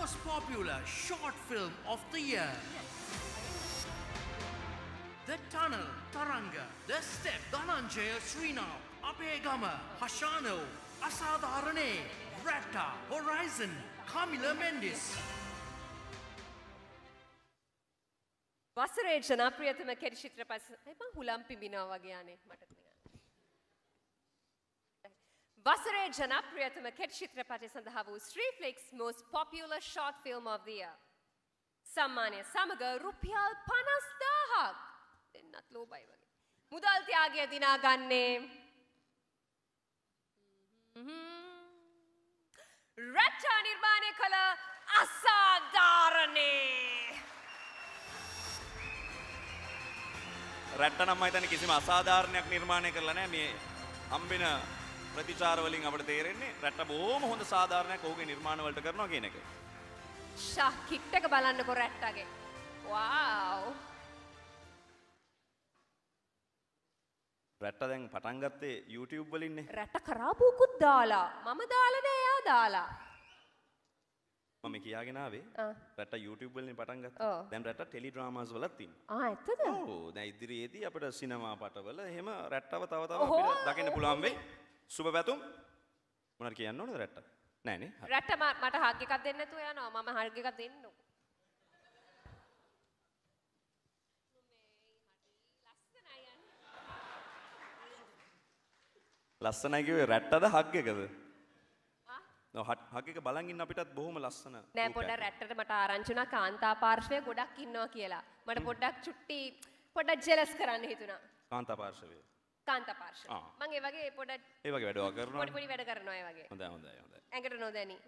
most popular short film of the year. The Tunnel, Taranga, The Step, Dhananjaya Srinath, Apegama, Hashano, Asadharane, Ratta, Horizon, Kamila Mendes. වසරේ ජනප්‍රියතම කෙටි චිත්‍රපට එම හුලම් පිබිනවා වගේ යන්නේ මට නිකන්. වසරේ ජනප්‍රියතම කෙටි චිත්‍රපටය සඳහා වූ Streetflix most popular short film of the year. සම්මානය සමග රුපියල් 50000ක් දෙන්නත් ලෝබයි වගේ. මුදල් ත්‍යාගය දිනා ගන්නේ රැට්ටා නිර්මාණය කළ අසාධාරණේ. රැට්ට නම් හිතන්නේ කිසිම අසාධාරණයක් නිර්මාණය කරලා නැහැ මේ හම්බෙන ප්‍රතිචාර වලින් අපිට තේරෙන්නේ රැට්ට බොහොම හොඳ සාධාරණයක් ඔහුගේ නිර්මාණ වලට කරනවා කියන එක. ෂා කිට්ටක බලන්නකො රැට්ටගේ. වව්. රැට්ට දැන් පටන් ගත්තේ YouTube වලින්නේ. රැට කරාපුකුත් දාලා මම දාලා නෑ එයා දාලා. මම කියාගෙන ආවේ ආ. රැට්ට YouTube වලින් පටන් ගත්තා. දැන් රැට්ට ටෙලි ඩ්‍රාමාස් වලත් ඉන්නවා. ආ ඇත්තද? ඔව් දැන් ඉදිරියේදී අපිට සිනමා පටවල එහෙම රැට්ටව තව තව. අපිට දකින්න පුළුවන් වෙයි. සුබ පැතුම්. මොනවද කියන්න ඕනද රැට්ට? නෑනේ. හරි. රැට ම- මට හග් එකක් දෙන්න නැතුව යනවා. මම හග් එකක් දෙන්නකො. ලස්සනයි කිව්වේ රැට්ටද හග් එකද? ඔව් හග් එක බලන් ඉන්න අපිටත් බොහොම ලස්සන. නෑ. පොඩ්ඩක් රැට්ටට මට ආරංචි වුණා කාන්තා පාර්ශ්වය ගොඩක් ඉන්නවා කියලා. මට පොඩ්ඩක් චුට්ටි පොඩ්ඩක් ජෙලස් කරන්න හිතුණා. කාන්තා පාර්ශවය. කාන්තා පාර්ශ්වය. ආ. මං ඒ වගේ පොඩක් ඒ වගේ වැඩක් කරනවා. පොඩි පොඩි වැඩ කරනවා ඒ වගේ. හොඳයි හොඳයි හොඳයි. ඇඟට නොදැනී.